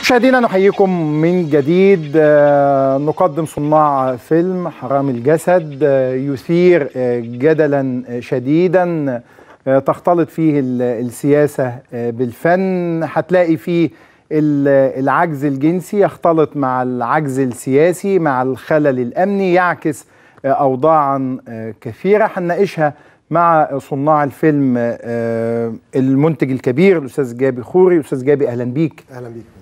مشاهدينا نحييكم من جديد. آه، نقدم صناع فيلم حرام الجسد آه، يثير آه، جدلا شديدا. تختلط فيه ال- السياسة بالفن. هتلاقي فيه ال- العجز الجنسي يختلط مع العجز السياسي مع الخلل الأمني يعكس أوضاعا كثيرة. هنناقشها مع صناع الفيلم المنتج الكبير الأستاذ جابي خوري. أستاذ جابي أهلا بيك. أهلا بيك.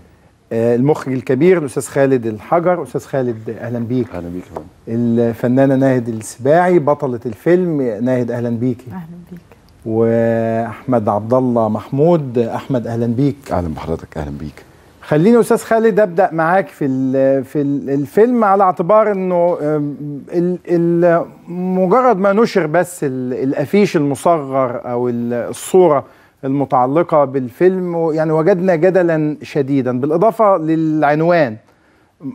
المخرج الكبير الأستاذ خالد الحجر. أستاذ خالد أهلا بيك. أهلا بيك. الفنانة ناهد السباعي بطلة الفيلم ناهد أهلا بيكي أهلا بيك. وأحمد عبد الله محمود أحمد أهلا بيك. أهلا بحضرتك أهلا بيك. خليني أستاذ خالد أبدأ معاك في ال- في ال- الفيلم على اعتبار إنه آم، ال- ال- مجرد ما نشر بس ال- الأفيش المصغر أو ال- الصورة المتعلقة بالفيلم يعني وجدنا جدلا شديدا. بالإضافة للعنوان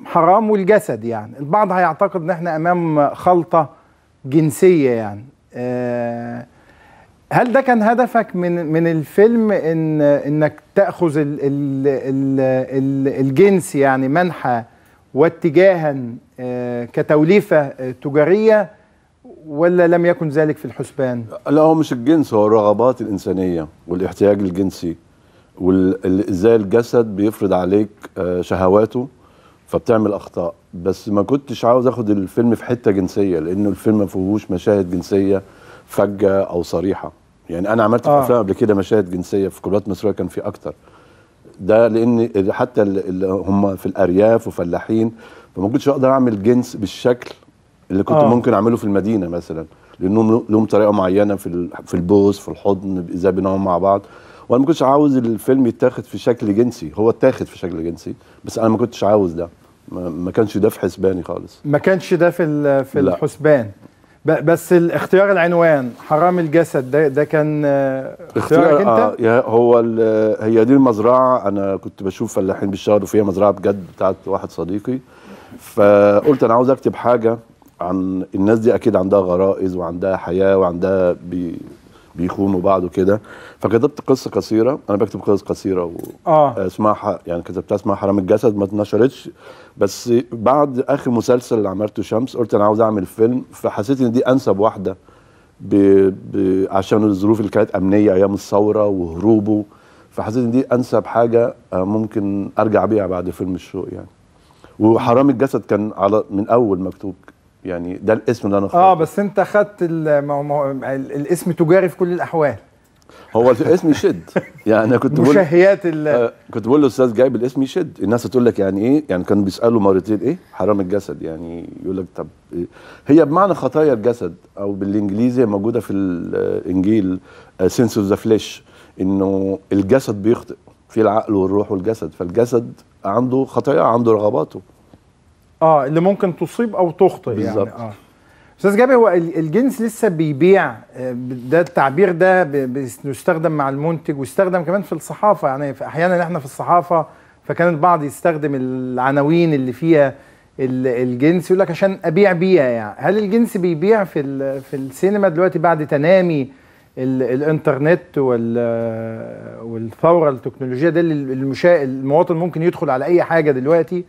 حرام والجسد يعني. البعض هيعتقد إن إحنا أمام خلطة جنسية يعني. آه هل ده كان هدفك من من الفيلم إن إنك تأخذ ال ال ال ال الجنس يعني منحى واتجاها آه، كتوليفة آه، تجارية؟ ولا لم يكن ذلك في الحسبان؟ لا هو مش الجنس هو الرغبات الإنسانية والاحتياج الجنسي وازاي الجسد بيفرض عليك آه، شهواته فبتعمل أخطاء بس ما كنتش عاوز آخد الفيلم في حتة جنسية لأنه الفيلم ما فيهوش مشاهد جنسية فجة أو صريحة يعني أنا عملت في آه. أفلام قبل كده مشاهد جنسية في كليات مصريه كان في أكتر ده لأن حتى اللي هم في الأرياف وفلاحين فما كنتش أقدر أعمل جنس بالشكل اللي كنت آه. ممكن أعمله في المدينة مثلا لأنهم لهم طريقة معينة في في البوس في الحضن إزاي بينهم مع بعض وأنا ما كنتش عاوز الفيلم يتاخد في شكل جنسي هو اتاخد في شكل جنسي بس أنا ما كنتش عاوز ده ما, كانش ده في حسباني خالص ما كانش ده في في لا. الحسبان بس الاختيار العنوان حرام الجسد ده ده كان آه، اختيارك اختيار أنت؟ آه هو هي دي المزرعة أنا كنت بشوف فلاحين بيشتغلوا فيها مزرعة بجد بتاعت واحد صديقي فقلت أنا عاوز أكتب حاجة عن الناس دي أكيد عندها غرائز وعندها حياة وعندها بي بيخونوا بعض وكده. فكتبت قصة قصيرة. أنا بكتب قصص قصيرة و... آه. اسمها ح... يعني كتبتها اسمها حرام الجسد ما اتنشرتش. بس بعد آخر مسلسل اللي عملته شمس قلت أنا عاوز أعمل فيلم. فحسيت إن دي أنسب واحدة ب... ب... عشان الظروف اللي كانت أمنية أيام الثورة وهروبه. فحسيت إن دي أنسب حاجة آه، ممكن أرجع بيها بعد فيلم الشوق يعني. وحرام الجسد كان على من أول مكتوب يعني ده الاسم اللي أنا آه اخترته بس أنت خدت الاسم تجاري في كل الأحوال. هو الاسم يشد. يعني أنا كنت بقول مشهيات ال آه، كنت بقول للأستاذ جايب الاسم يشد. الناس هتقول لك يعني إيه؟ يعني كانوا بيسألوا مرتين إيه؟ حرام الجسد. يعني يقول لك طب إيه؟ هي بمعنى خطايا الجسد أو بالإنجليزي موجودة في الانجيل sins of the flesh إنه الجسد بيخطئ في العقل والروح والجسد. فالجسد عنده خطايا عنده رغباته. آه اللي ممكن تصيب أو تخطئ بالظبط. يعني آه أستاذ جابر هو ال- الجنس لسه بيبيع آه، ده التعبير ده بيستخدم مع المنتج ويستخدم كمان في الصحافة يعني في أحيانا إحنا في الصحافة فكان البعض يستخدم العناوين اللي فيها ال- الجنس يقول لك عشان أبيع بيها يعني هل الجنس بيبيع في في السينما دلوقتي بعد تنامي ال- الإنترنت وال- والثورة التكنولوجية ده اللي. المواطن ممكن يدخل على أي حاجة دلوقتي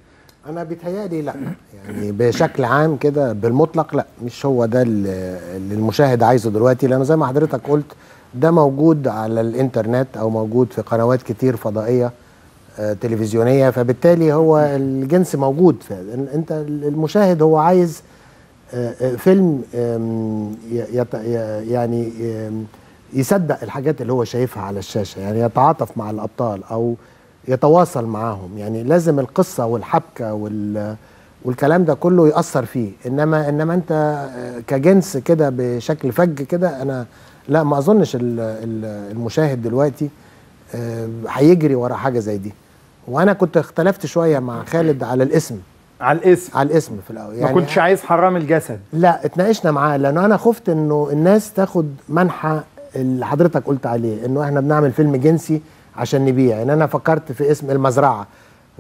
أنا بيتهيألي لا. يعني بشكل عام كده بالمطلق لا مش هو ده اللي المشاهد عايزه دلوقتي لأن زي ما حضرتك قلت ده موجود على الإنترنت أو موجود في قنوات كتير فضائية آه، تلفزيونية فبالتالي هو الجنس موجود. أنت المشاهد هو عايز آه، آه، فيلم يعني يصدق الحاجات اللي هو شايفها على الشاشة يعني يتعاطف مع الأبطال أو يتواصل معاهم. يعني لازم القصة والحبكة وال والكلام ده كله يأثر فيه. إنما إنما أنت كجنس كده بشكل فج كده أنا لا ما أظنش ال- ال- المشاهد دلوقتي آه، هيجري ورا حاجة زي دي. وأنا كنت اختلفت شوية مع خالد على الاسم. على الاسم. على الاسم في الأول. ما كنتش عايز حرام الجسد. لا اتناقشنا معاه لأنه أنا خفت إنه الناس تاخد منحى اللي حضرتك قلت عليه إنه إحنا بنعمل فيلم جنسي عشان نبيع. يعني أنا فكرت في اسم المزرعة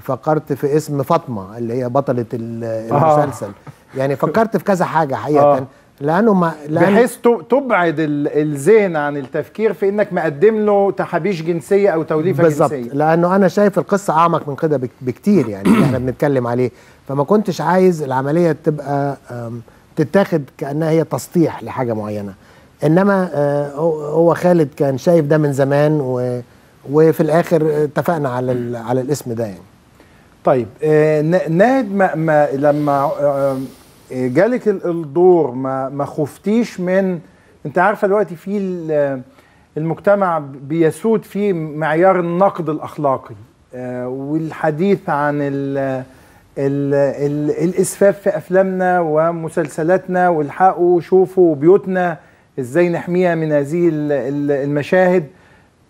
فكرت في اسم فاطمة اللي هي بطلة ال- المسلسل. يعني فكرت في كذا حاجة حقيقة. آه. لأنه ما لأن بحيث تبعد ال- الذهن عن التفكير في إنك مقدم له تحابيش جنسية أو توليفة بالظبط جنسية. لأنه أنا شايف القصة أعمق من كده بك- بكتير يعني اللي إحنا بنتكلم عليه. فما كنتش عايز العملية تبقى تتاخد كأنها هي تسطيح لحاجة معينة. إنما آه، هو خالد كان شايف ده من زمان و وفي الآخر اتفقنا على على الاسم ده يعني. طيب آه، ناهد ما, ما لما آه، آه، جالك ال- الدور ما ما خفتيش من انت عارفة دلوقتي في ال- المجتمع بيسود فيه معيار النقد الأخلاقي والحديث عن ال ال ال الإسفاف في أفلامنا ومسلسلاتنا والحقوا شوفوا بيوتنا إزاي نحميها من هذه ال- ال- المشاهد.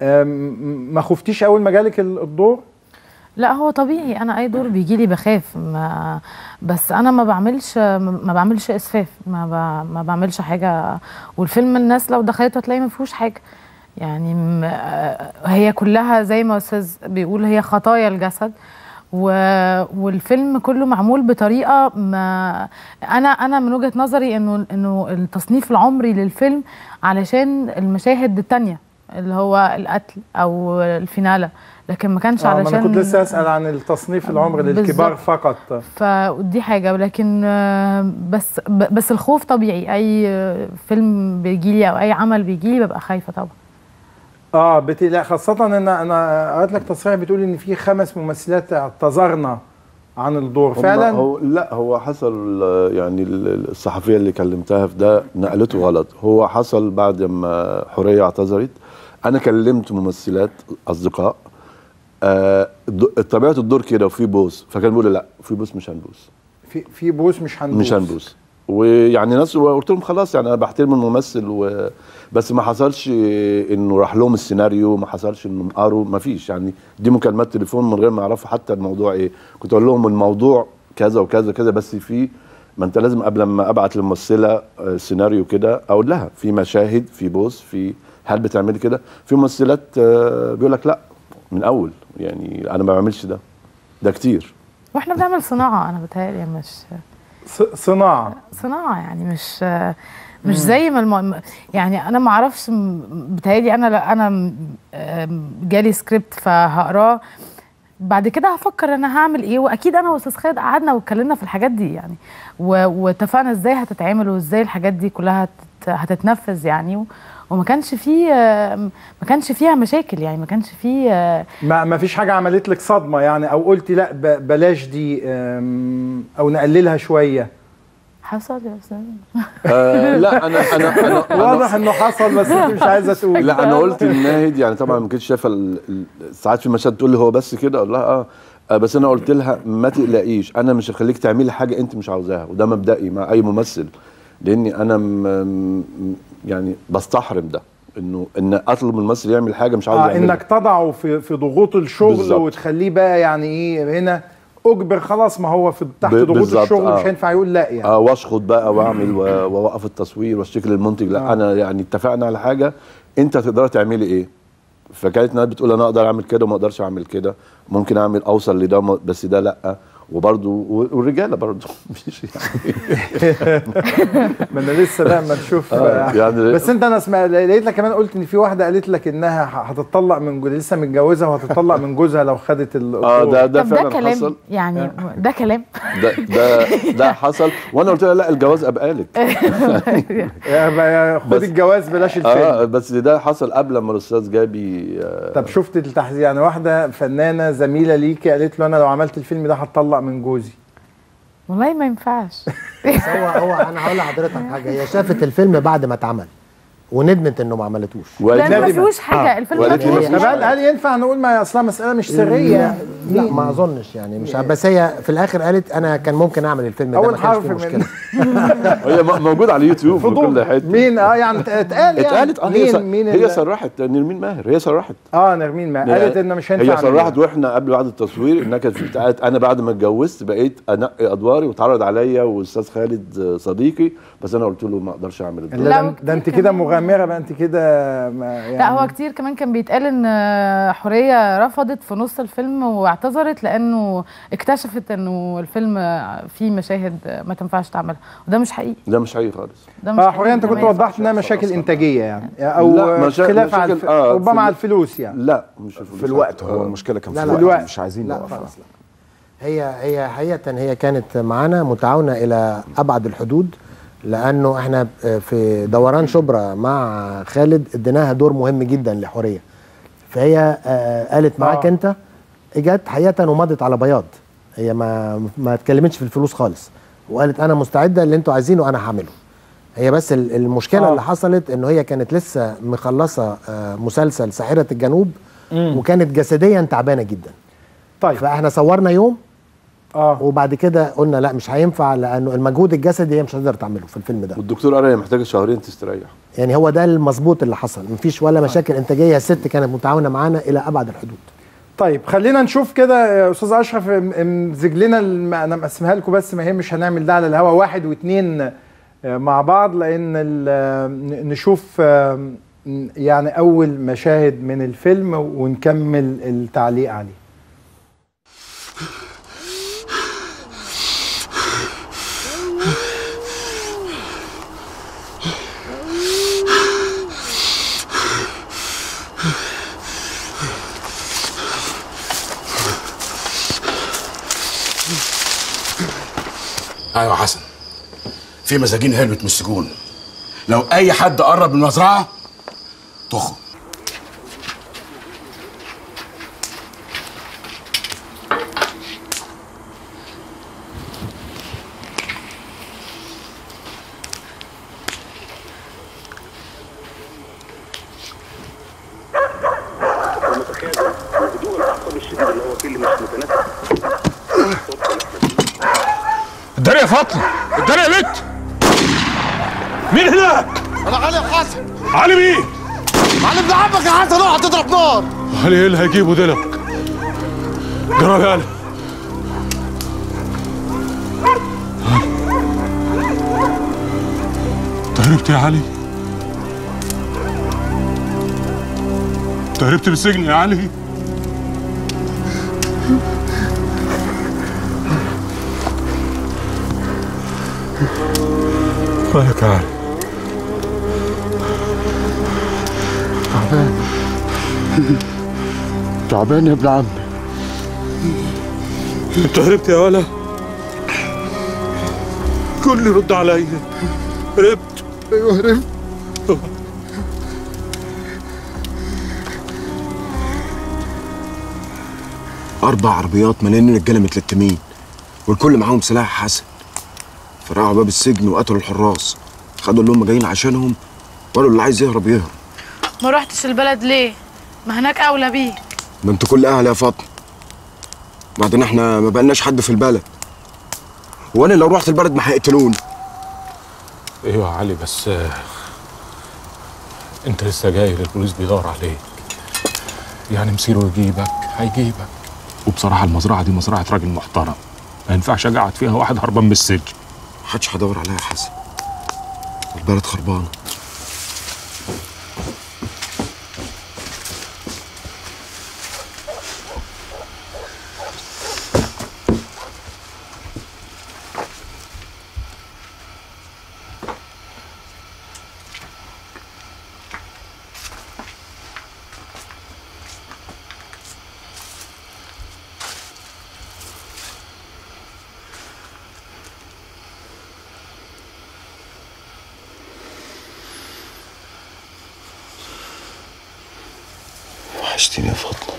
ما خفتيش أول ما جالك ال- الدور؟ لا هو طبيعي. أنا أي دور بيجي لي بخاف. ما بس أنا ما بعملش ما بعملش إسفاف. ما ب- ما بعملش حاجة. والفيلم الناس لو دخلته هتلاقي ما فيهوش حاجة. يعني م- آه، هي كلها زي ما أستاذ بيقول هي خطايا الجسد. و... والفيلم كله معمول بطريقة ما أنا أنا من وجهة نظري إنه إنه التصنيف العمري للفيلم علشان المشاهد التانية. اللي هو القتل أو الفيناله لكن ما كانش آه، ما علشان أنا كنت لسه أسأل عن التصنيف العمر للكبار بالظبط. فقط. فدي حاجة ولكن آه، بس بس الخوف طبيعي. أي آه، فيلم بيجيلي أو أي عمل بيجيلي ببقى خايفة طبعا. آه بتقلق خاصة إن أنا قريت لك تصريح بتقول إن في خمس ممثلات اعتذرنا عن الدور. فعلا؟ هو لا هو حصل يعني ال- الصحفية اللي كلمتها في ده نقلته غلط. هو حصل بعد ما حورية اعتذرت. أنا كلمت ممثلات أصدقاء آه، طبيعة الدور كده وفي بوس فكان بيقولوا لا في بوس مش هنبوس. في في بوس مش هنبوس. مش هنبوس. ويعني ناس قلت لهم خلاص يعني أنا بحترم الممثل و... بس ما حصلش إنه راح لهم السيناريو ما حصلش انهم قروا ما فيش. يعني دي مكالمات تليفون من غير ما يعرفوا حتى الموضوع إيه. كنت أقول لهم الموضوع كذا وكذا كذا بس في ما أنت لازم قبل ما أبعت للممثلة آه، سيناريو كده أقول لها. في مشاهد في بوس في هل بتعملي كده؟ في ممثلات آه، بيقول لك لا من أول. يعني أنا ما بعملش ده. ده كتير. وإحنا بنعمل صناعة أنا بتهيألي مش ص- صناعة. صناعة يعني مش مش زي ما الم... يعني أنا ما أعرفش بتهيألي أنا لا أنا جالي سكريبت فهقراه. بعد كده هفكر أنا هعمل إيه؟ وأكيد أنا وأستاذ خالد قعدنا واتكلمنا في الحاجات دي يعني. واتفقنا إزاي هتتعمل وإزاي الحاجات دي كلها هتت... هتتنفذ يعني. و... وما كانش فيه ما كانش فيها مشاكل يعني ما كانش فيه ما ما فيش حاجة عملت لك صدمة يعني أو قلتي لأ ب- بلاش دي أو نقللها شوية؟ حصل يا أستاذ. آه لأ أنا أنا أنا, أنا واضح إنه حصل بس أنت مش عايزة تقولي لأ أنا قلت لناهد يعني طبعا ما كنتش شايفة ساعات في مشاهد تقول لي هو بس كده أقول لها آه آه، بس أنا قلت لها ما تقلقيش أنا مش هخليك تعملي حاجة أنت مش عاوزاها وده مبدئي مع أي ممثل لأني أنا يعني بستحرم ده إنه إن اطلب من الممثل يعمل حاجة مش عاوز آه يعملها. إنك تضعه في في ضغوط الشغل بالظبط. وتخليه بقى يعني إيه هنا أجبر خلاص ما هو في تحت ضغوط الشغل آه. مش هينفع يقول لا يعني. آه واشخط بقى وأعمل وأوقف التصوير وأشتكي للمنتج. لا آه. أنا يعني اتفقنا على حاجة. أنت تقدري تعملي إيه؟ فكانت ناس بتقول أنا أقدر أعمل كده وما أقدرش أعمل كده. ممكن أعمل أوصل لده بس ده لأ. وبرضه والرجالة برضه مش يعني. ما أنا لسه لا ما نشوف آه، آه يعني- بس أنت أنا لقيت لك كمان قلت إن في واحدة قالت لك إنها هتطلق من جوزها لسه متجوزة وهتطلق من جوزها لو خدت ال آه ده ده طب ده فعلا كلام حصل. يعني ده كلام. ده ده ده حصل. وأنا قلت لها لا الجواز ابقى لك يا بقى خد بس- الجواز بلاش الفيلم. آه بس ده حصل قبل ما الأستاذ جابي آه. طب شفت التحذير؟ يعني واحدة فنانة زميلة ليكي قالت له أنا لو عملت الفيلم ده هتطلق من جوزي. والله ما ينفعش. هو هو أنا هقول لحضرتك حاجة. هي شافت الفيلم بعد ما اتعمل وندمت إنه ما عملتوش. لأن ما. فيهوش حاجة. الفيلم ما فيهوش هل ينفع نقول ما أصلا مسألة مش سرية؟ لا, ما أظنش يعني مش عارف. بس هي في الآخر قالت أنا كان ممكن أعمل الفيلم ده أول ما كانش حرف فيه من مشكلة. هي موجود على اليوتيوب في كل حتة. مين؟ آه يعني اتقال يعني. اتقالت. آه هي مين؟ مين هي صرحت. نرمين ماهر هي صرحت. آه نرمين ما قالت انه مش هينفع هي صرحت. وإحنا قبل بعد التصوير إنها كانت أنا بعد ما اتجوزت بقيت أنقي أدواري واتعرض عليا واستاذ خالد صديقي. بس أنا قلت له ما أقدرش أعمل الدور. ده, أنت كده. مغامرة بقى أنت كده ما يعني لا هو كتير كمان كان بيتقال إن حورية رفضت في نص الفيلم واعتذرت لأنه اكتشفت إنه الفيلم فيه مشاهد ما تنفعش تعملها وده مش حقيقي ده مش حقيقي خالص ده مش آه حوريه أنت حقيقي، كنت ما وضحت إنها مشاكل إنتاجية يعني أو لا، خلاف على الف... آه، ربما على الفلوس يعني لا مش الفلوس. في الوقت هو آه. المشكلة كان في لا، لا. الوقت الوقت. مش عايزين لا نوقفها خالص لا هي هي حقيقة هي كانت معانا متعاونة إلى أبعد الحدود لأنه إحنا في دوران شبرا مع خالد اديناها دور مهم جدا لحورية فهي آه، قالت معاك آه. أنت جت حقيقة ومضت على بياض. هي ما ما اتكلمتش في الفلوس خالص. وقالت أنا مستعدة اللي أنتوا عايزينه أنا هعمله. هي بس ال- المشكلة آه. اللي حصلت إنه هي كانت لسه مخلصة آه، مسلسل ساحرة الجنوب وكانت جسديا تعبانة جدا. طيب. فإحنا صورنا يوم آه. وبعد كده قلنا لا مش هينفع لأنه المجهود الجسدي هي مش هتقدر تعمله في الفيلم ده. والدكتور قال هي محتاجة شهرين تستريح. يعني هو ده المظبوط اللي حصل. مفيش ولا مشاكل إنتاجية. الست كانت متعاونة معانا إلى أبعد الحدود. طيب خلينا نشوف كده يا أستاذ أشرف ام- امزج لنا الم- أنا مقسمها لكم بس ما هي مش هنعمل ده على الهوا. واحد واثنين آه، مع بعض لأن ال- آه، نشوف آه، يعني أول مشاهد من الفيلم ونكمل التعليق عليه. أيوه حسن. في مساجين هربت من السجون. لو أي حد قرب من المزرعة تخرج ومتخيل هدوء العصبي الشديد اللي هو فيه اللي مش متناسب الدار يا فاطمه الدار يا بنت مين هناك أنا علي حسن علي مين علي ابن عمك يا حسن اوعى تضرب نار هيجيبه دلك. جرب يا تهربت يا علي؟ تهربت من السجن يا علي؟ مالك يا علي؟ تعبان. يا ابن عمي انت هربت يا ولا؟ كل رد عليا هربت. أيوه هربت. أربع عربيات مليانين رجاله متلتمين والكل معاهم سلاح حسن. فرقعوا باب السجن وقتلوا الحراس. خدوا اللي هم جايين عشانهم وقالوا اللي عايز يهرب يهرب. ما رحتش البلد ليه؟ ما هناك أولى بيك. ما أنتوا كل أهل يا فاطمة. بعدين إحنا ما بقالناش حد في البلد. وأنا لو رحت البلد ما هيقتلوني أيوه يا علي بس آه، انت لسه جاي البوليس بيدور عليك. يعني مصيره يجيبك هيجيبك. وبصراحة المزرعة دي مزرعة راجل محترم. ما ينفعش اقعد فيها واحد هربان من السجن. محدش هيدور عليا يا حسن. البلد خربانة. وحشتيني يا فاطمه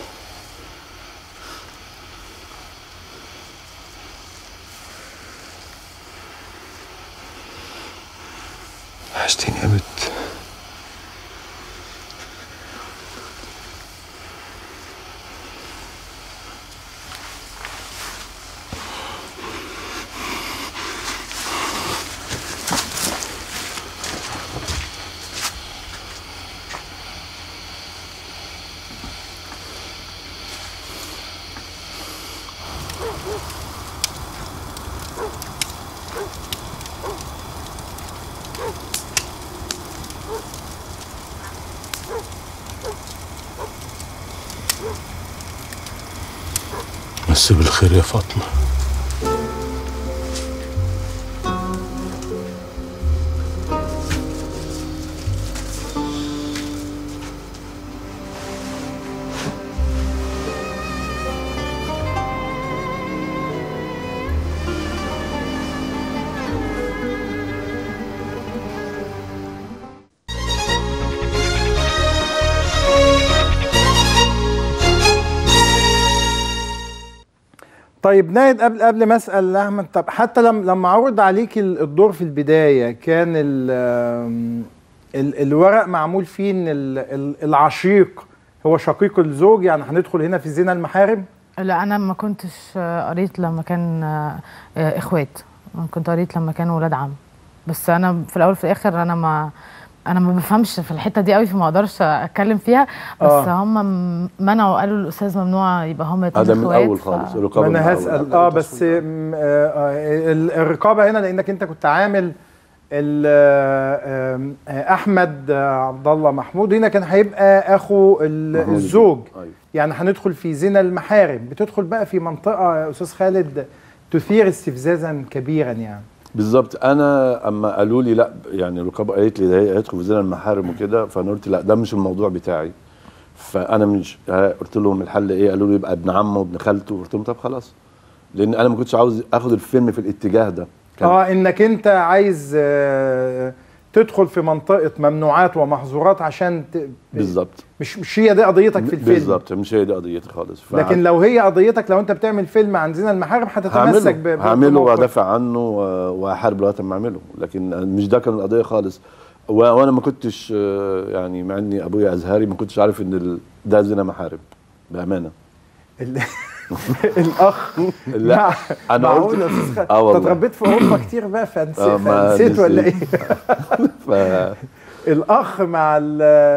بالخير يا فاطمة. طيب نايد قبل قبل ما أسأل أحمد طب حتى لما لما عرض عليك ال- الدور في البداية كان ال ال الورق معمول فيه إن ال- ال- العشيق هو شقيق الزوج يعني هندخل هنا في زنا المحارم؟ لا أنا ما كنتش قريت لما كان آه، إخوات. كنت قريت لما كانوا ولاد عم. بس أنا في الأول وفي الآخر أنا ما أنا ما بفهمش في الحتة دي قوي فما أقدرش أتكلم فيها بس آه. هم منعوا قالوا الأستاذ ممنوع يبقى هم اتنين هذا من الأول ف- خالص ما الرقابه من أنا. هسأل آه بس آه، آه، ال- الرقابة هنا لأنك أنت كنت عامل آه، أحمد آه، عبد الله محمود هنا كان هيبقى أخو الزوج أيوة. يعني هندخل في زنا المحارم بتدخل بقى في منطقة يا أستاذ خالد تثير استفزازا كبيرا يعني بالظبط. أنا أما قالوا لي لأ يعني الرقابه قالت لي ده هيدخل في زنا المحارم وكده فأنا قلت لأ ده مش الموضوع بتاعي. فأنا مش قلت لهم الحل إيه؟ قالوا لي يبقى ابن عمه وابن خالته. قلت لهم طب خلاص. لأن أنا ما كنتش عاوز آخد الفيلم في الاتجاه ده. آه إنك أنت عايز آه، تدخل في منطقة ممنوعات ومحظورات عشان ت... بالظبط مش مش هي دي قضيتك في الفيلم. بالظبط مش هي دي قضيتي خالص. ف- لكن لو هي قضيتك لو انت بتعمل فيلم عن زنا المحارم هتتمسك ب- هعمله. وأدافع عنه و- وأحارب لغاية ما أعمله. لكن مش ده كان القضية خالص. و- وأنا ما كنتش آه، يعني مع إني أبويا أزهري ما كنتش عارف إن ده زنا محارم بأمانة. الاخ. لا أنا قلت؟ آه أنت والله. اتربيت في أوروبا كتير بقى فنسيت آه، فنسيت ولا إيه. ف... الأخ مع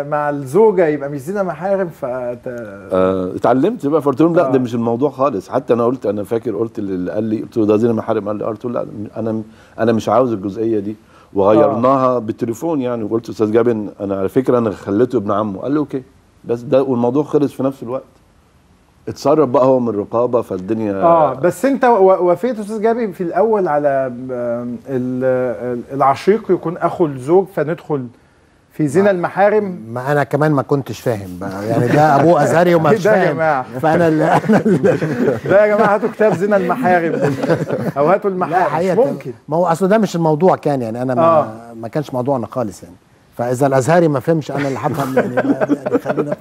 مع الزوجة يبقى مش زنا محارم ف آه، اتعلمت بقى فقلت لهم لا ده مش الموضوع خالص. حتى أنا قلت أنا فاكر قلت اللي قال لي قلت له ده زين محارم قال لي آه، قلت له لا أنا أنا مش عاوز الجزئية دي. وغيرناها بالتليفون يعني. وقلت أستاذ جابن أنا على فكرة أنا خليته ابن عمه. قال لي أوكي. بس ده والموضوع خلص في نفس الوقت. اتصرف بقى هو من الرقابه فالدنيا آه بس أنت وافقت أستاذ جابي في الأول على آم، ال- ال- العشيق يكون أخو الزوج فندخل في زنا المحارم. ما أنا كمان ما كنتش فاهم بقى. يعني ده ابوه ازهري وما ده يا فاهم. جماعة. فأنا اللي أنا اللي لا يا جماعة هاتوا كتاب زنا المحارم. أو هاتوا لا المحارم. مش حقيقة ممكن. ما هو أصل ده مش الموضوع كان يعني أنا ما, آه. ما كانش موضوعنا خالص يعني. فإذا الأزهري ما فهمش أنا اللي هفهم يعني, يعني خلينا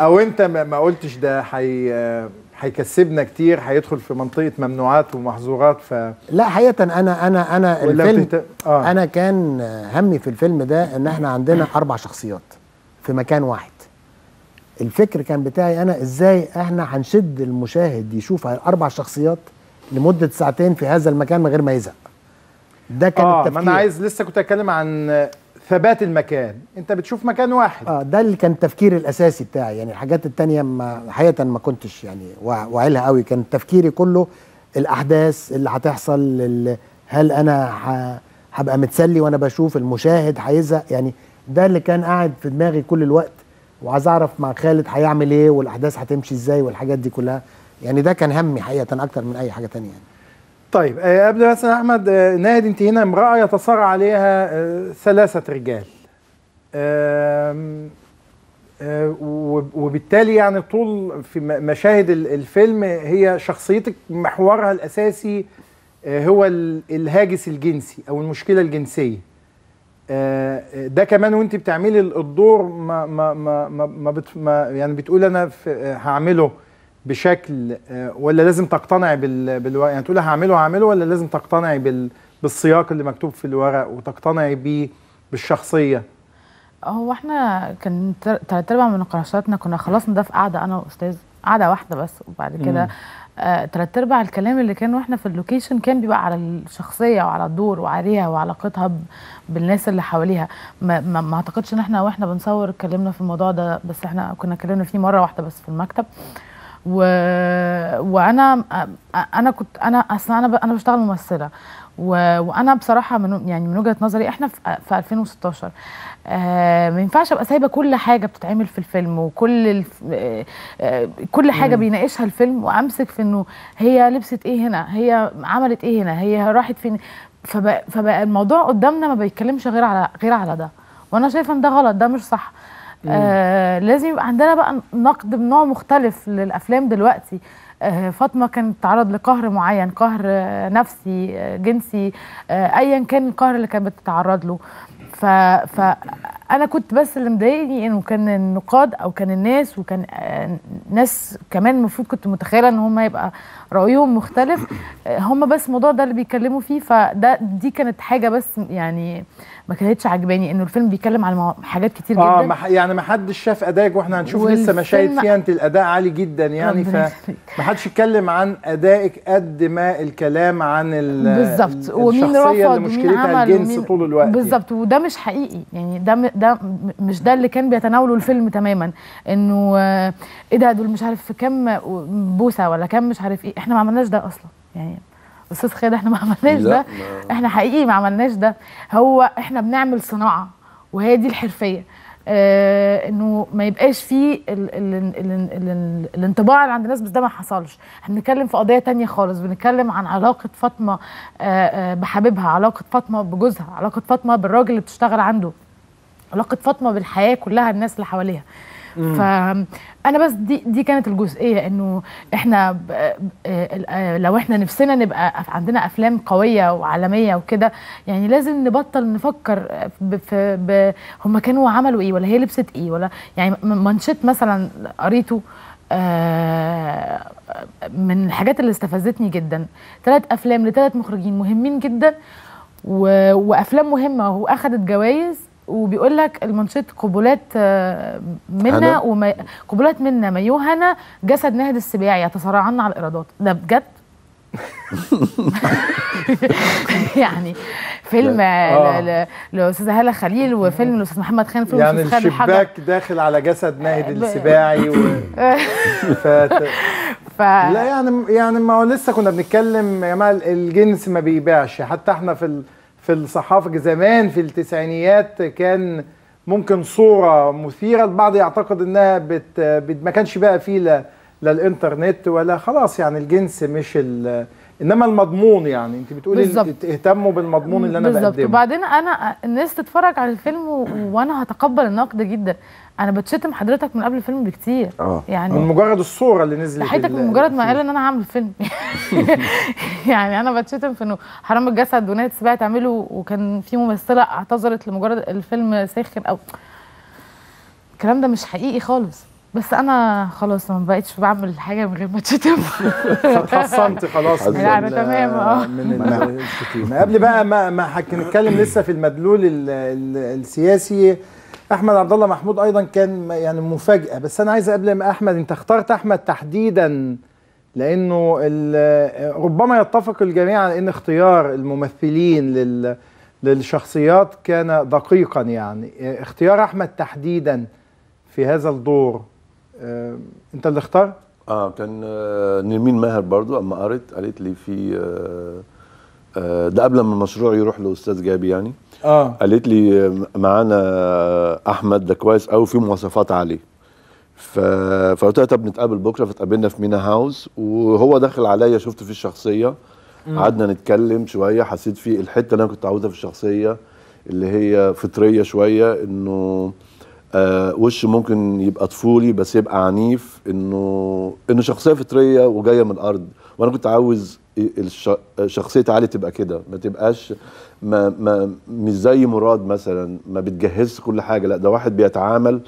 أو أنت ما ما قلتش ده حي هيكسبنا كتير هيدخل في منطقة ممنوعات ومحظورات ف لا حقيقة أنا أنا أنا الفيلم بتهت- آه. أنا كان همي في الفيلم ده إن إحنا عندنا أربع شخصيات في مكان واحد. الفكر كان بتاعي أنا إزاي إحنا هنشد المشاهد يشوف الأربع شخصيات لمدة ساعتين في هذا المكان من غير ما يزهق. ده كان ما التفكير. أنا عايز لسه كنت اتكلم عن ثبات المكان. انت بتشوف مكان واحد. آه ده اللي كان التفكير الأساسي بتاعي. يعني الحاجات التانية ما حقيقة ما كنتش يعني وا- واعيلها قوي. كان تفكيري كله الأحداث اللي هتحصل هل أنا هبقى متسلي وأنا بشوف المشاهد هيزهق؟ يعني ده اللي كان قاعد في دماغي كل الوقت. وعايز أعرف مع خالد هيعمل إيه والأحداث هتمشي إزاي والحاجات دي كلها. يعني ده كان همي حقيقة أكتر من أي حاجة تانية يعني. طيب آه قبل مثلا أحمد آه ناهد انت هنا امرأة يتصارع عليها آه ثلاثة رجال. آه وبالتالي يعني طول في مشاهد ال- الفيلم هي شخصيتك محورها الأساسي آه هو ال- الهاجس الجنسي أو المشكلة الجنسية. آه، ده كمان وانت بتعملي ال- الدور ما ما ما ما, ما, يعني بتقول أنا آه، هعمله. بشكل آه، ولا لازم تقتنعي بال, بال يعني تقولي هعمله هعمله ولا لازم تقتنعي بال بالسياق اللي مكتوب في الورق وتقتنعي بيه بالشخصية؟ هو إحنا كان تلات أرباع من نقاشاتنا كنا خلصنا ده في قعده أنا وأستاذ قعده واحدة بس وبعد كده مم. آه تلات أرباع الكلام اللي كان وإحنا في اللوكيشن كان بيبقى على الشخصية وعلى الدور وعليها وعلاقتها بالناس اللي حواليها. ما, ما, ما أعتقدش إن إحنا وإحنا بنصور اتكلمنا في الموضوع ده بس إحنا كنا اتكلمنا فيه مرة واحدة بس في المكتب. و... وأنا أنا كنت أنا أصلا أنا ب... أنا بشتغل ممثلة. و... وأنا بصراحة من يعني من وجهة نظري إحنا في, في 2016 آه ما ينفعش أبقى سايبة كل حاجة بتتعمل في الفيلم وكل الف... آه كل حاجة مم. بيناقشها الفيلم وأمسك في إنه هي لبست إيه هنا هي عملت إيه هنا هي راحت فين. فبقى, فبقى الموضوع قدامنا ما بيتكلمش غير على غير على ده. وأنا شايفة إن ده غلط ده مش صح. آه لازم يبقى عندنا بقى نقد بنوع مختلف للأفلام دلوقتي. آه فاطمة كانت تتعرض لقهر معين قهر آه نفسي آه جنسي آه ايا كان القهر اللي كانت بتتعرض له. ف... فانا كنت بس اللي مضايقني إنه كان النقاد أو كان الناس وكان آه ناس كمان المفروض كنت متخيلة إن هم يبقى رأيهم مختلف. آه هم بس الموضوع ده اللي بيتكلموا فيه فده دي كانت حاجة بس يعني ما كانتش عجباني إنه الفيلم بيتكلم على مو- حاجات كتير جدا. آه مح يعني ما حدش شاف أدائك وإحنا هنشوف لسه مشاهد فيها أنت الأداء عالي جدا يعني فما حدش يتكلم عن أدائك قد ما الكلام عن ال بالظبط. ال- ومين رفض ومين عمل الجنس ومين طول الوقت بالظبط. وده مش حقيقي يعني ده ده مش ده اللي كان بيتناوله الفيلم تماما. إنه آه، إيه ده دول مش عارف في كام بوسة ولا كام مش عارف إيه. إحنا ما عملناش ده أصلا. يعني أستاذ خالد إحنا ما عملناش ده. إحنا حقيقي ما عملناش ده. هو إحنا بنعمل صناعة وهي دي الحرفية. آه إنه ما يبقاش فيه ال ال ال ال ال الانطباع اللي عند الناس بس ده ما حصلش. إحنا بنتكلم في قضية تانية خالص. بنتكلم عن علاقة فاطمة آه آه بحبيبها علاقة فاطمة بجوزها علاقة فاطمة بالراجل اللي بتشتغل عنده. علاقة فاطمة بالحياة كلها الناس اللي حواليها. فانا بس دي دي كانت الجزئية إنه إحنا ب- آه، آه، لو إحنا نفسنا نبقى عندنا أفلام قوية وعالمية وكده يعني لازم نبطل نفكر ب- في ب- هم كانوا عملوا إيه ولا هي لبست إيه ولا يعني مانشيت مثلا قريته آه، من الحاجات اللي استفزتني جدا ثلاث أفلام لثلاث مخرجين مهمين جدا و... وأفلام مهمة وأخدت جوائز وبيقول لك المانشيت قبولات آه، منا؟ وما قبولات منا مايوهنا جسد ناهد السباعي يتصارعن على الإيرادات ده بجد يعني فيلم آه. ل- ل- لأستاذة هالة خليل وفيلم الاستاذ محمد خان فيلم يعني. الشباك داخل على جسد ناهد السباعي و... ف... ف... لا يعني يعني ما هو لسه كنا بنتكلم يا جماعة الجنس ما بيبيعش حتى إحنا في ال... في الصحافة زمان في التسعينيات كان ممكن صورة مثيرة. البعض يعتقد إنها بت... بت... ما كانش بقى فيه لا لا الإنترنت ولا خلاص يعني الجنس مش ال... إنما المضمون يعني. أنت بتقولي بالظبط. اهتموا بالمضمون اللي أنا بالظبط. بقدمه. وبعدين أنا الناس تتفرج على الفيلم و... وأنا هتقبل النقد جدا. أنا بتشتم حضرتك من قبل الفيلم بكتير. آه. يعني من مجرد الصورة اللي نزلت ال- من مجرد ما قال إن أنا هعمل فيلم. يعني أنا بتشتم في إنه حرام الجسد ونهايه السباع تعمله وكان في ممثلة اعتذرت لمجرد الفيلم ساخر أو الكلام ده مش حقيقي خالص. بس أنا خلاص ما بقتش بعمل حاجة من غير ما اتشتم اتحصنت خلاص من يعني تمام آه. من قبل بقى ما ما هنتكلم لسه في المدلول ال ال السياسي. أحمد عبد الله محمود أيضا كان يعني مفاجأة. بس أنا عايز قبل ما أحمد أنت اخترت أحمد تحديدا لأنه ال- ربما يتفق الجميع على إن اختيار الممثلين لل للشخصيات كان دقيقا يعني. اختيار أحمد تحديدا في هذا الدور انت اللي اخترت؟ آه كان آه، نرمين ماهر برضو أما قرت قالت لي في آه، آه، ده قبل ما المشروع يروح لأستاذ جابي يعني. آه. قالت لي آه، معانا أحمد ده كويس قوي في مواصفات عليه. ف... فقلت لها طب نتقابل بكرة فتقابلنا في مينا هاوس وهو داخل عليا شفت فيه الشخصية. قعدنا نتكلم شوية حسيت فيه الحتة اللي أنا كنت عاوزها في الشخصية اللي هي فطرية شوية إنه آه وش ممكن يبقى طفولي بس يبقى عنيف إنه إنه شخصية فطرية وجاية من الأرض. وأنا كنت عاوز. شخصية علي تبقى كده. ما تبقاش ما, ما مش زي مراد مثلا ما بتجهزش كل حاجة. لا ده واحد بيتعامل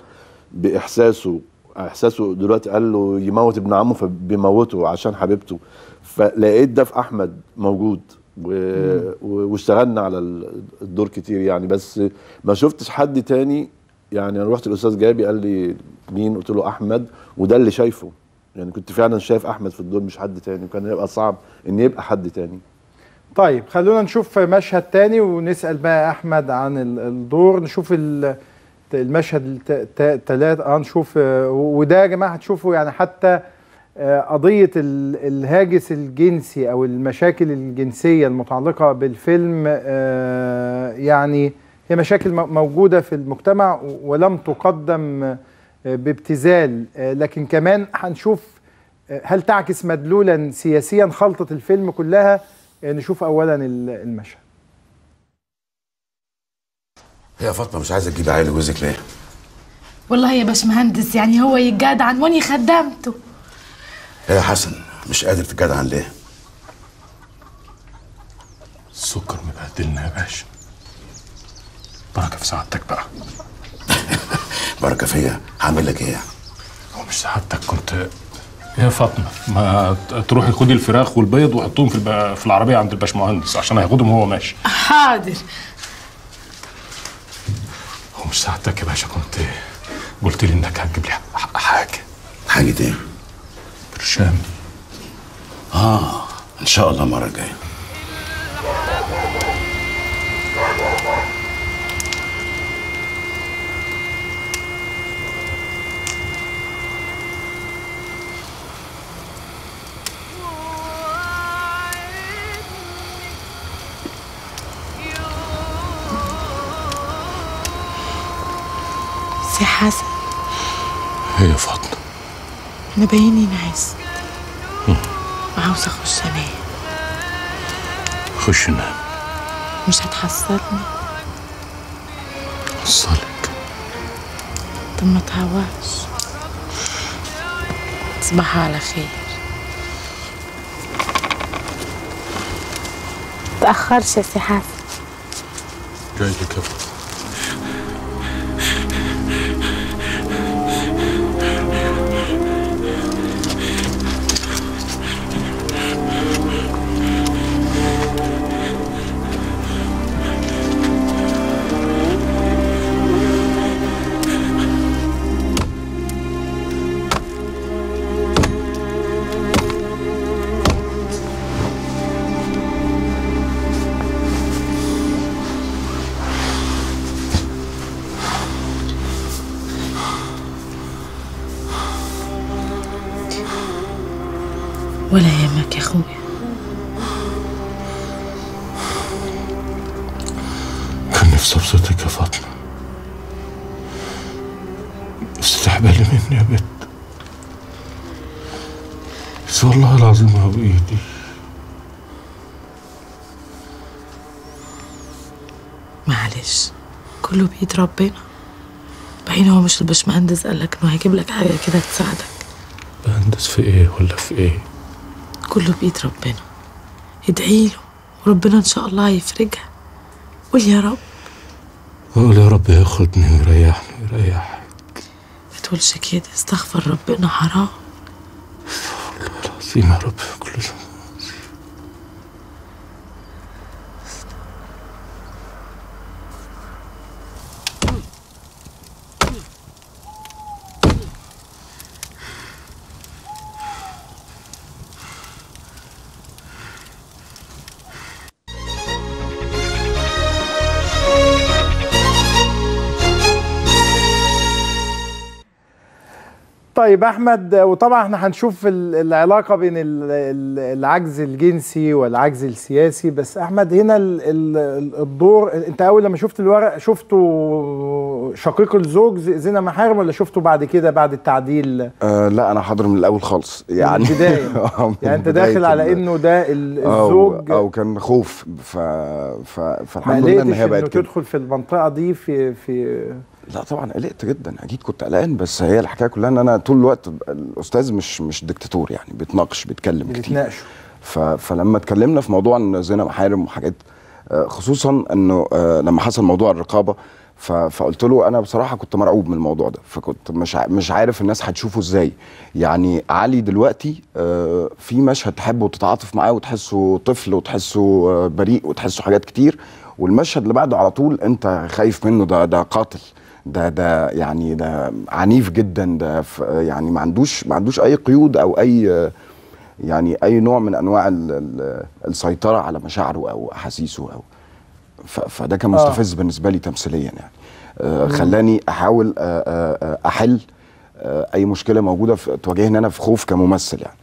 بإحساسه. إحساسه دلوقتي قال له يموت ابن عمه فبيموته عشان حبيبته. فلقيت ده في أحمد موجود. و... واشتغلنا على ال- الدور كتير يعني. بس ما شفتش حد تاني يعني أنا رحت الاستاذ جابي قال لي مين؟ قلت له أحمد وده اللي شايفه. يعني كنت فعلا شايف أحمد في الدور مش حد تاني. وكان هيبقى صعب إن يبقى حد تاني. طيب خلونا نشوف مشهد تاني ونسأل بقى أحمد عن ال- الدور. نشوف ال- المشهد الثلاث آه نشوف آه، وده يا جماعة هتشوفوا يعني حتى آه، قضية ال- الهاجس الجنسي أو المشاكل الجنسية المتعلقة بالفيلم آه، يعني هي مشاكل م- موجودة في المجتمع ولم تقدم آه، بابتذال. آه، لكن كمان هنشوف آه، هل تعكس مدلولا سياسيا خلطة الفيلم كلها؟ نشوف اولا ال- المشهد. هي يا فاطمة مش عايزة تجيب عيل لجوزك ليه؟ والله يا باشمهندس يعني هو يتجدعن وأني خدمته. يا حسن مش قادر تتجدعن ليه؟ السكر مبهدلنا يا باشا. بركه في سعادتك بقى. بركه فيا. هعمل لك إيه؟ هو مش سعادتك كنت يا فاطمة ما تروحي خدي الفراخ والبيض وحطهم في الب... في العربية عند الباشمهندس عشان هياخدهم وهو ماشي حاضر. هو مش سعادتك يا باشا كنت قلت لي إنك هتجيب لي حاجة. حاجة إيه؟ برشام. آه إن شاء الله المرة الجاية. سي حسن هي يا فاطمة. أنا بايني نعست وعاوزه أخش أنام. خش نام مش هتحصلني وصلك طب ما تعوقش تصبحوا على خير. تأخرش يا سي حسن جاي لك يا بس والله العظيم ما بايدي معلش كله بإيد ربنا؟ بعدين هو مش الباشمهندس قال لك إنه هيجيب لك حاجة كده تساعدك؟ بهندس في إيه ولا في إيه؟ كله بإيد ربنا. ادعي له وربنا إن شاء الله هيفرجها. قول يا رب. أقول يا رب ياخدني ويريحني ويريحك ما تقولش كده استغفر ربنا حرام. العظيم يا رب طيب أحمد وطبعا إحنا هنشوف ال- العلاقة بين ال- ال- العجز الجنسي والعجز السياسي بس أحمد هنا ال- ال- الدور أنت أول لما شفت الورق شفته شقيق الزوج ز- زنا محارم ولا شفته بعد كده بعد التعديل؟ آه لا أنا حاضر من الأول خالص يعني. من من يعني أنت داخل على إنه ده الزوج. أو كان خوف ف... ف... فالحمد لله إن هي بقت تدخل في المنطقة دي في في لا طبعا قلقت جدا أكيد كنت قلقان بس هي الحكاية كلها إن أنا طول الوقت الأستاذ مش مش دكتاتور يعني بيتناقش بيتكلم كتير بتتناقشوا ف... فلما اتكلمنا في موضوع إن زنا محارم وحاجات آه، خصوصا إنه آه، لما حصل موضوع الرقابة. فقلت له أنا بصراحة كنت مرعوب من الموضوع ده فكنت مش. مش عارف الناس هتشوفه إزاي يعني علي دلوقتي آه، في مشهد تحبه وتتعاطف معاه وتحسه طفل وتحسه بريء وتحسه حاجات كتير والمشهد اللي بعده على طول أنت خايف منه ده ده قاتل ده ده يعني ده عنيف جدا ده يعني ما عندوش ما عندوش أي قيود أو أي آه، يعني أي نوع من أنواع ال- ال- السيطرة على مشاعره أو أحاسيسه أو فده كان آه. مستفز بالنسبة لي تمثيليا يعني آه. خلاني أحاول آه، آه، آه، أحل آه، أي مشكلة موجودة في تواجهني أنا في خوف كممثل يعني.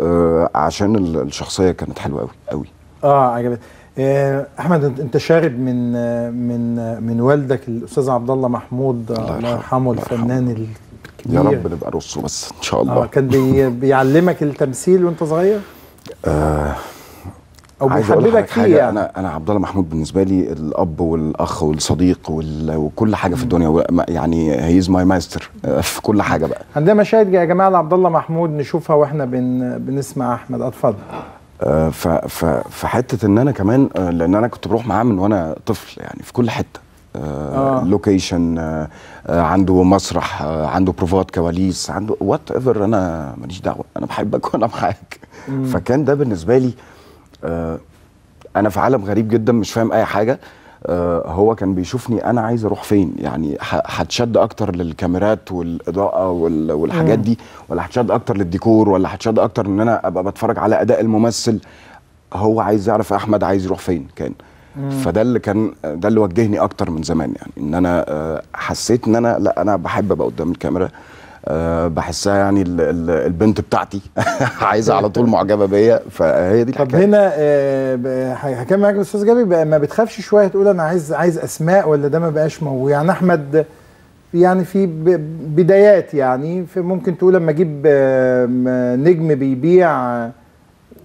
آه، عشان ال- الشخصية كانت حلوة قوي قوي آه عجبت آه، أحمد أنت- شارب من آه، من آه، من والدك الأستاذ عبد الله محمود آه، الله يرحمه الفنان الكبير يا رب نبقى رصه بس إن شاء الله. آه كان بي بيعلمك التمثيل وأنت صغير؟ آه أو بيحببك فيه يعني أنا أنا عبد الله محمود بالنسبة لي الأب والأخ والصديق وال- وكل حاجة في الدنيا يعني he's my master في كل حاجة بقى. عندنا مشاهد يا جماعة لعبد الله محمود نشوفها وإحنا بن بنسمع أحمد اتفضل. آه، ف ف في حتة إن أنا كمان آه، لأن أنا كنت بروح معاه من وأنا طفل يعني في كل حتة آه. location آه آه عنده مسرح آه عنده بروفات كواليس عنده whatever أنا ماليش دعوة أنا بحبك وأنا معاك. فكان ده بالنسبة لي آه أنا في عالم غريب جدا مش فاهم أي حاجة هو كان بيشوفني أنا عايز أروح فين. يعني هتشد أكتر للكاميرات والإضاءة وال- والحاجات. دي ولا هتشد أكتر للديكور ولا هتشد أكتر إن أنا أبقى بتفرج على أداء الممثل؟ هو عايز يعرف أحمد عايز يروح فين كان. فده اللي كان ده اللي وجهني أكتر من زمان. يعني إن أنا آه، حسيت إن أنا لأ أنا بحب أبقى قدام الكاميرا. أه بحسها يعني ال ال البنت بتاعتي. عايزة على طول معجبة بيا. فهي دي طب الحكاية هنا آه، ب- هكمل معاك الاستاذ جابر. بقى ما بتخافش شوية تقول أنا عايز عايز أسماء ولا ده ما بقاش موجود؟ يعني أحمد يعني في ب- بدايات يعني في ممكن تقول لما أجيب آه، نجم بيبيع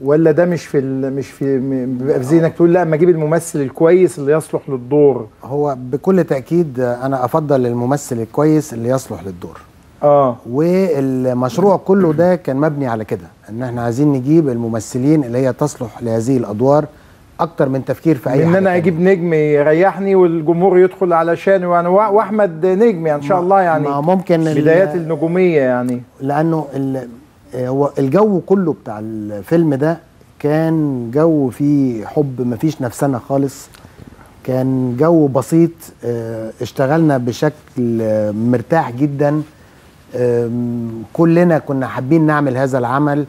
ولا ده مش في ال- مش في بيبقى في ذهنك تقول لا أما أجيب الممثل الكويس اللي يصلح للدور؟ هو بكل تأكيد أنا أفضل الممثل الكويس اللي يصلح للدور. آه. والمشروع كله ده كان مبني على كده إن إحنا عايزين نجيب الممثلين اللي هي تصلح لهذه الأدوار أكتر من تفكير في أي إن أنا أجيب نجم يريحني والجمهور يدخل علشانه يعني وأحمد نجم يعني إن شاء الله يعني ما ممكن بدايات النجومية يعني. لأنه ال- هو الجو كله بتاع الفيلم ده كان جو فيه حب مفيش نفسنا خالص. كان جو بسيط آه، اشتغلنا بشكل مرتاح جدا. كلنا كنا حابين نعمل هذا العمل.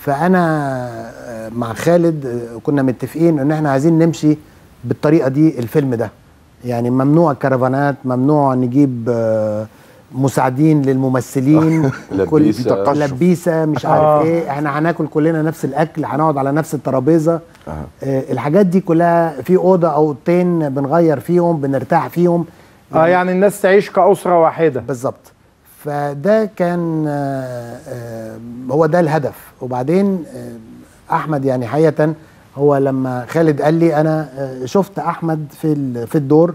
فأنا آه، مع خالد آه، كنا متفقين إن إحنا عايزين نمشي بالطريقة دي الفيلم ده. يعني ممنوع كرفانات ممنوع نجيب آه، مساعدين للممثلين. لبيسة. كل لبيسة مش عارف آه. إيه. إحنا هناكل كلنا نفس الأكل هنقعد على نفس الترابيزة. آه الحاجات دي كلها في أوضة أو أوضتين بنغير فيهم بنرتاح فيهم. آه يعني الناس تعيش كأسرة واحدة. بالظبط. فده كان آه، آه، هو ده الهدف. وبعدين آه، أحمد يعني حقيقة هو لما خالد قال لي أنا شفت أحمد في في الدور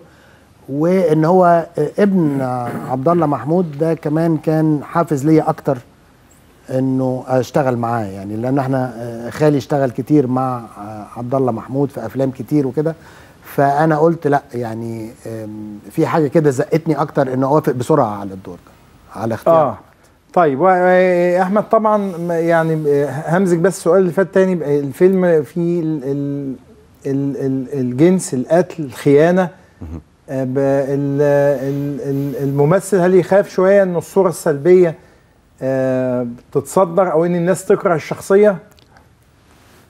وإن هو ابن عبد الله محمود ده كمان كان حافز ليا أكتر إنه أشتغل معاه يعني لأن إحنا خالي اشتغل كتير مع عبد الله محمود في أفلام كتير وكده. فأنا قلت لأ يعني في حاجة كده زقتني أكتر إنه أوافق بسرعة على الدور ده. على اختيار. آه. طيب أحمد طبعا يعني آه، همزك بس السؤال اللي فات تاني. الفيلم فيه ال ال ال ال الجنس القتل الخيانة آه، الممثل هل يخاف شوية إن الصورة السلبية آه، تتصدر أو إن الناس تكره الشخصية؟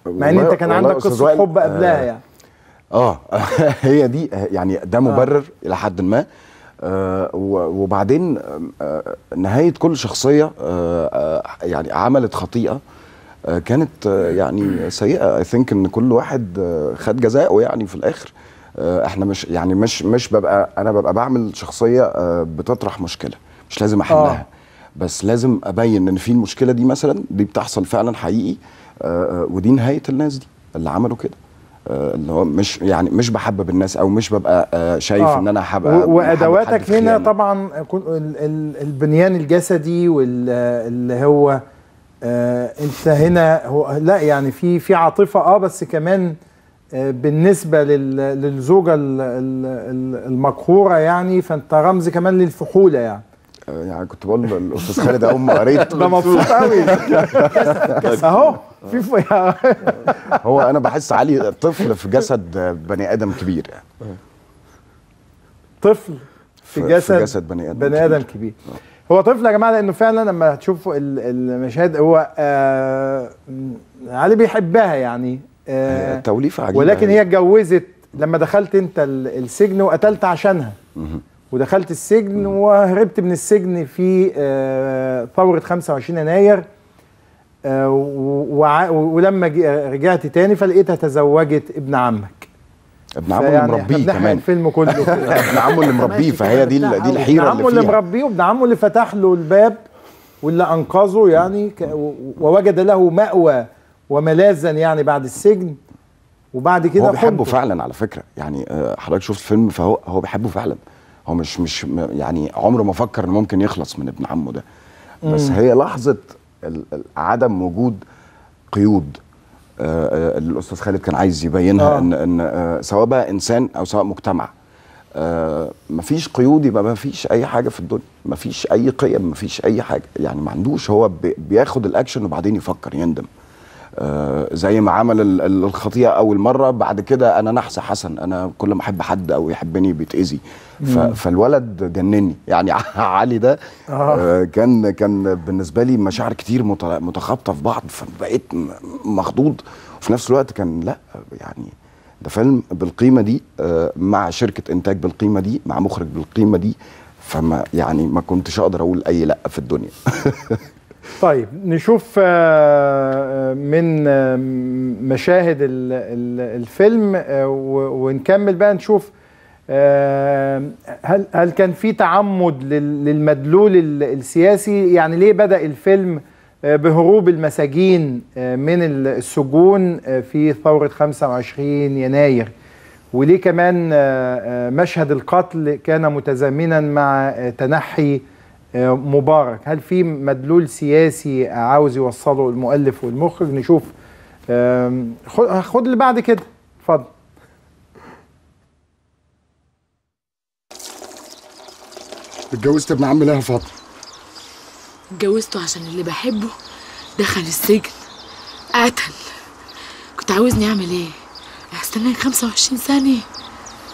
مع إن أنت كان عندك قصة حب قبلها آه، يعني. آه هي دي يعني ده مبرر آه. إلى حد ما. آه وبعدين آه نهاية كل شخصية آه آه يعني عملت خطيئة آه كانت آه يعني سيئة. اي ثينك إن كل واحد آه خد جزاءه يعني في الآخر. آه إحنا مش يعني مش مش ببقى أنا ببقى بعمل شخصية آه بتطرح مشكلة. مش لازم أحلها. آه. آه. بس لازم أبين إن في المشكلة دي مثلا دي بتحصل فعلا حقيقي. آه آه ودي نهاية الناس دي اللي عملوا كده. آه، اللي هو مش يعني مش بحبب الناس أو مش ببقى آه، شايف آه. إن أنا هبقى وأدواتك هنا. طبعا البنيان الجسدي واللي هو آه أنت هنا هو لا يعني في في عاطفة آه بس كمان آه بالنسبة لل- للزوجة ال- ال- ال- المقهورة يعني فأنت رمز كمان للفحولة يعني. آه، يعني كنت بقول للاستاذ خالد أول ما قريت. ده مبسوط قوي أهو. في ف... هو أنا بحس علي طفل في جسد بني آدم كبير يعني. طفل في في- جسد, في جسد بني آدم بني آدم كبير. هو طفل يا جماعة لأنه فعلا لما هتشوفوا ال- المشاهد هو آه علي بيحبها يعني. آه توليفة عجيبة ولكن يعني. هي اتجوزت لما دخلت أنت ال- السجن وقتلت عشانها. ودخلت السجن وهربت من السجن في آه، ثورة 25 يناير. آه، وع- ولما رجعت تاني فلقيتها تزوجت ابن عمك. ابن عمه اللي مربيه كمان. الفيلم كله. ابن عمه اللي مربيه فهي دي دي ابن الحيرة عمه اللي اللي فيها. مربيه وابن عمه اللي فتح له الباب واللي أنقذه يعني ووجد له مأوى وملاذا يعني بعد السجن. وبعد كده هو بيحبه. فعلا على فكرة. يعني آه، حضرتك شفت الفيلم فهو هو بيحبه فعلا. هو مش مش يعني عمره ما فكر إنه ممكن يخلص من ابن عمه ده. بس. هي لحظة عدم وجود قيود. آه، آه، اللي الأستاذ خالد كان عايز يبينها آه. ان ان آه، سواء بقى إنسان أو سواء مجتمع. آه، مفيش قيود يبقى مفيش أي حاجة في الدنيا. مفيش أي قيم مفيش أي حاجة. يعني ما عندوش هو بي- بياخد الأكشن وبعدين يفكر يندم. زي ما عمل ال- ال- الخطيئة أول مرة بعد كده أنا نحس حسن. أنا كل ما أحب حد أو يحبني بيتأذي. فالولد جنني. يعني علي ده آه. آه، كان كان بالنسبة لي مشاعر كتير مت- متخابطة في بعض فبقيت مخضوض. وفي نفس الوقت كان لأ يعني ده فيلم بالقيمة دي آه، مع شركة إنتاج بالقيمة دي مع مخرج بالقيمة دي. فما يعني ما كنتش أقدر أقول أي لأ في الدنيا. طيب نشوف آه، من آه، مشاهد ال- ال- الفيلم آه، ونكمل بقى نشوف آه، هل هل كان في تعمد لل- للمدلول ال- السياسي؟ يعني ليه بدأ الفيلم آه، بهروب المساجين آه، من ال- السجون آه، في ثورة 25 يناير؟ وليه كمان آه، آه، مشهد القتل كان متزامنا مع آه، تنحي آه، مبارك. هل في مدلول سياسي عاوز يوصله المؤلف والمخرج؟ نشوف. خد اللي بعد كده. اتفضل. اتجوزت ابن عمي ليها فتره اتجوزته عشان اللي بحبه دخل السجن. قتل. كنت عاوزني أعمل إيه؟ هستناك 25 ثانية.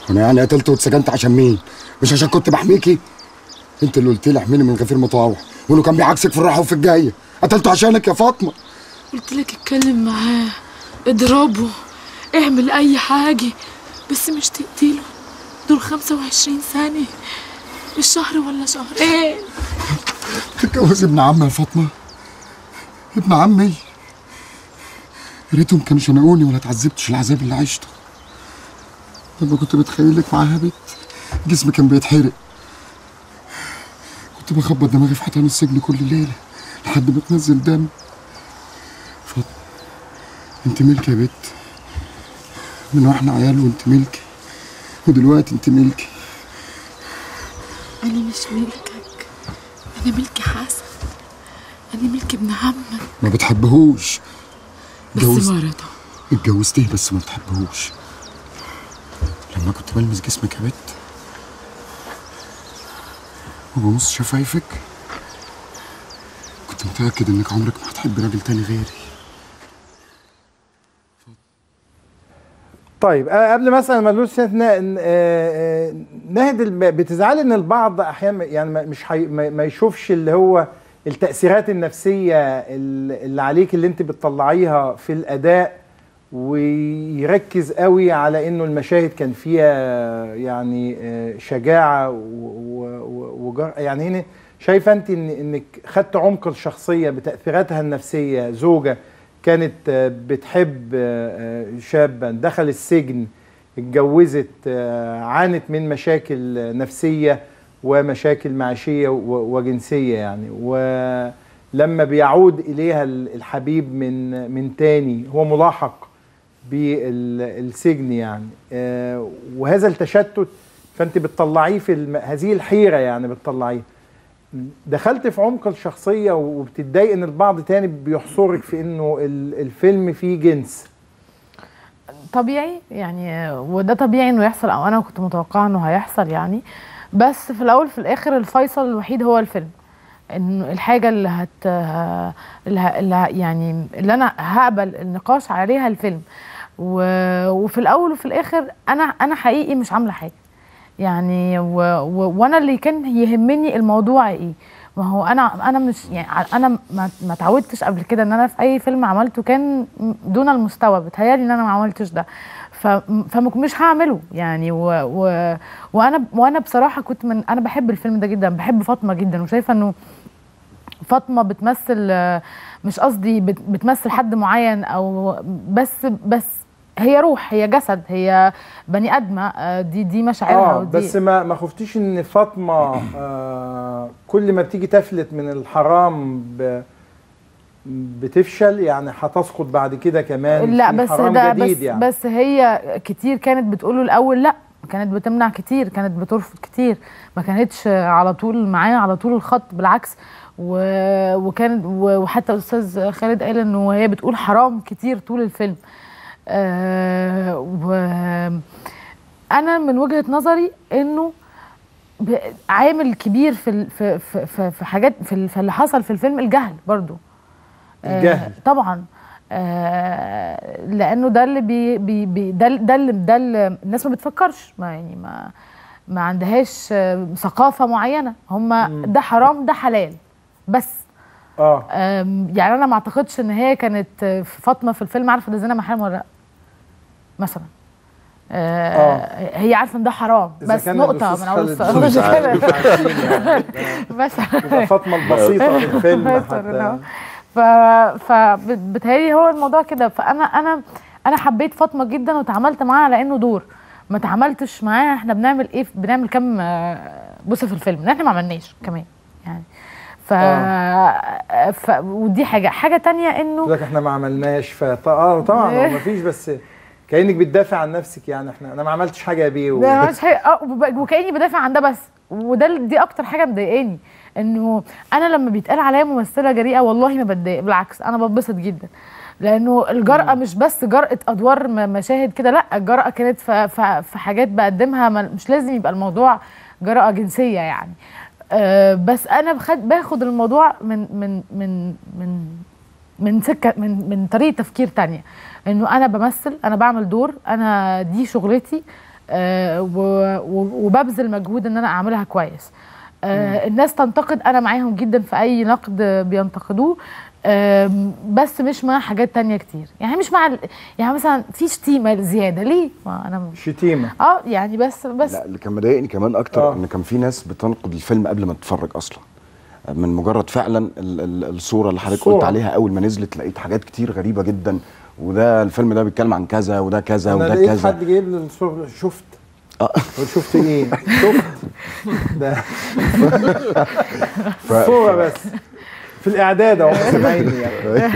أنا يعني قتلت واتسجنت عشان مين؟ مش عشان كنت بحميكي؟ انت اللي قلت لي احميني من غفير مطاوع وانه كان بيعكسك في الراحة وفي الجاية. قتلته عشانك يا فاطمة. قلت لك اتكلم معاه. اضربه. اعمل أي حاجة. بس مش تقتله. دول 25 ثانية. مش شهر ولا شهرين؟ تتجوز ابن عمي يا فاطمة. ابن عمي. يا ريتهم كانوا شنقوني ولا اتعذبتش العذاب اللي عشته. لما كنت بتخيلك معاها بيت جسمي كان بيتحرق. كنت بخبط دماغي في حيطان السجن كل ليلة لحد ما تنزل دم. فاطمه انت ملكي يا بت. من وإحنا عيال وانت ملكي ودلوقتي انت ملكي أنا مش ملكك. أنا ملكي حسن. أنا ملك ابن عمك. ما بتحبهوش. بس اتجوزت- ما رضى اتجوزتيه بس ما بتحبهوش. لما كنت بلمس جسمك يا بت وببص شفايفك. كنت متأكد إنك عمرك ما هتحب راجل تاني غيري. طيب آه، قبل ما أسأل مدلول سياسي نا- ن- آه، آه، بتزعلي إن البعض أحيانا يعني مش حي... ما يشوفش اللي هو التأثيرات النفسية ال- اللي عليك اللي أنت بتطلعيها في الأداء. ويركز قوي على إنه المشاهد كان فيها يعني آه، شجاعة و- و- و- وجر يعني هنا شايفه أنت إن إنك خدت عمق الشخصية بتأثيراتها النفسية زوجة كانت آه، بتحب آه، شابا دخل السجن اتجوزت عانت من مشاكل نفسية ومشاكل معيشية و- وجنسية يعني. ولما بيعود إليها ال- الحبيب من من تاني هو ملاحق. بالسجن يعني. آه، وهذا التشتت فأنت بتطلعيه في الم... هذه الحيرة يعني بتطلعيه. دخلت في عمق الشخصية وبتتضايق إن البعض تاني بيحصرك في إنه ال- الفيلم فيه جنس. طبيعي يعني وده طبيعي إنه يحصل أو أنا كنت متوقعة إنه هيحصل يعني. بس في الأول في الآخر الفيصل الوحيد هو الفيلم. انه الحاجة اللي هت اللي, ه... اللي ه... يعني اللي أنا هقبل النقاش عليها الفيلم. و... وفي الأول وفي الآخر أنا أنا حقيقي مش عاملة حاجة. يعني و... و... وأنا اللي كان يهمني الموضوع إيه؟ ما هو أنا أنا مش يعني أنا ما ما اتعودتش قبل كده إن أنا في أي فيلم عملته كان دون المستوى بتهيألي إن أنا ما عملتش ده. ف... فمش هعمله يعني. و... و... وأنا وأنا بصراحة كنت من أنا بحب الفيلم ده جدا بحب فاطمة جدا وشايفة إنه فاطمة بتمثل مش قصدي بت- بتمثل حد معين أو بس بس هي روح هي جسد هي بني أدمة. آه، دي دي مشاعرها آه ودي. بس ما ما خفتيش إن فاطمة آه كل ما بتيجي تفلت من الحرام ب بتفشل يعني هتسقط بعد كده كمان لا في بس حرام ده جديد بس يعني. بس هي كتير كانت بتقوله الأول لا كانت بتمنع كتير كانت بترفض كتير. ما كانتش على طول معاه على طول الخط بالعكس. و... وكان وحتى الأستاذ خالد قال انه هي بتقول حرام كتير طول الفيلم. آه و أنا من وجهة نظري إنه عامل كبير في في في في, حاجات في, ال- في اللي حصل في الفيلم الجهل برضو. آه، الجهل. طبعا. آه لأنه ده اللي بي بي بي ده ده اللي ده اللي الناس ما بتفكرش. ما يعني ما ما عندهاش ثقافة معينة. هم ده حرام ده حلال. بس. آه. يعني أنا ما أعتقدش إن هي كانت فاطمة في الفيلم عارفة ده زنا محرم ولا لأ؟ مثلا. آه. هي عارفة إن ده حرام. بس نقطة من أول السؤال. يعني. بس فاطمة البسيطة في الفيلم حتى. ف فبتهيألي هو الموضوع كده. فانا أنا أنا حبيت فاطمة جدا وتعاملت معاها على إنه دور. ما تعاملتش معاها. إحنا بنعمل إيه؟ بنعمل كام آه، بوسه في الفيلم. إحنا ما عملناش كمان. يعني. ف... ف... ودي حاجة. حاجة تانية إنه لك إحنا ما عملناش. آه طبعا. ما فيش بس كأنك بتدافع عن نفسك يعني. إحنا أنا ما عملتش حاجة يا بيه و... مش حاجة. آه وب- وكأني بدافع عن ده بس. وده دي أكتر حاجة مضايقاني إنه أنا لما بيتقال عليا ممثلة جريئة والله ما بتضايق. بالعكس أنا بتبسط جدا. لأنه الجرأة مش بس جرأة أدوار مشاهد كده لا الجرأة كانت في, حاجات بقدمها. ما- مش لازم يبقى الموضوع جرأة جنسية يعني. أه بس أنا بخد باخد الموضوع من من من من من سكه من من طريقة تفكير تانية. إنه أنا بمثل أنا بعمل دور أنا دي شغلتي آه وببذل مجهود إن أنا أعملها كويس. آه الناس تنتقد أنا معاهم جدا في أي نقد بينتقدوه آم، بس مش مع حاجات تانية كتير. يعني مش مع ال- يعني مثلا في شتيمه زيادة. ليه؟ ما أنا شتيمه آه يعني بس بس. لا اللي كان مضايقني كمان أكتر آه. إن كان في ناس بتنقد الفيلم قبل ما تتفرج أصلا. من مجرد فعلا ال- ال- الصورة اللي حضرتك قلت. عليها أول ما نزلت لقيت حاجات كتير غريبة جدا. وده الفيلم ده بيتكلم عن كذا وده كذا أنا وده كذا. حد جايب لي شفت. قلت شفت إيه؟ شفت. ده. صورة بس. في الإعداد أهو. سامعيني يعني.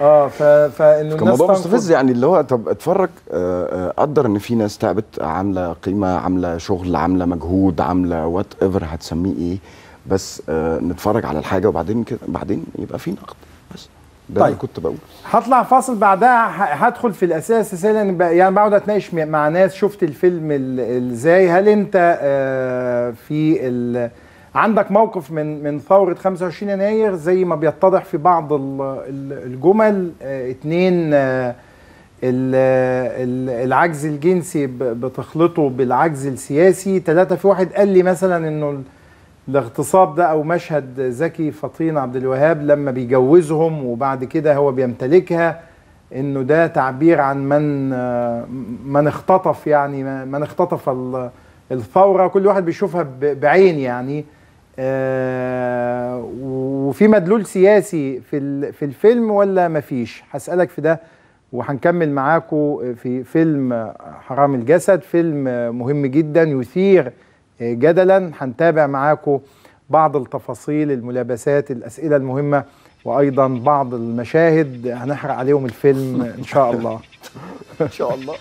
آه ف... فإنه كان موضوع مستفز يعني اللي هو طب اتفرج آه، آه، قدر إن في ناس تعبت عاملة قيمة عاملة شغل عاملة مجهود عاملة whatever هتسميه إيه بس آه، نتفرج على الحاجة وبعدين كده بعدين يبقى في نقد. ده طيب. اللي كنت بقوله. هطلع فاصل بعدها هدخل في الأساس. بق- يعني بقعد اتناقش مع ناس شفت الفيلم ال- إزاي هل أنت آه، في ال... عندك موقف من من ثورة 25 يناير زي ما بيتضح في بعض ال- ال- الجمل؟ آه، اتنين آه، ال- العجز الجنسي بتخلطه بالعجز السياسي. ثلاثة في واحد قال لي مثلا إنه الاغتصاب ده أو مشهد زكي فطين عبد الوهاب لما بيجوزهم وبعد كده هو بيمتلكها إنه ده تعبير عن من من اختطف يعني من اختطف ال- الثورة. كل واحد بيشوفها بعين يعني. آه، وفي مدلول سياسي في في الفيلم ولا مفيش هسألك في ده وهنكمل معاكم في فيلم حرام الجسد فيلم مهم جدا يثير جدلا هنتابع معاكم بعض التفاصيل الملابسات الأسئلة المهمة وأيضا بعض المشاهد. هنحرق عليهم الفيلم إن شاء الله. إن شاء الله.